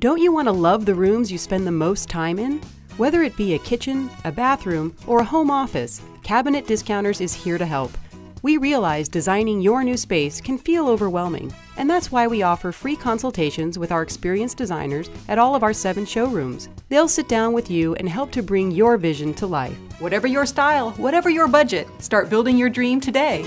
Don't you want to love the rooms you spend the most time in? Whether it be a kitchen, a bathroom, or a home office, Cabinet Discounters is here to help. We realize designing your new space can feel overwhelming, and that's why we offer free consultations with our experienced designers at all of our seven showrooms. They'll sit down with you and help to bring your vision to life. Whatever your style, whatever your budget, start building your dream today.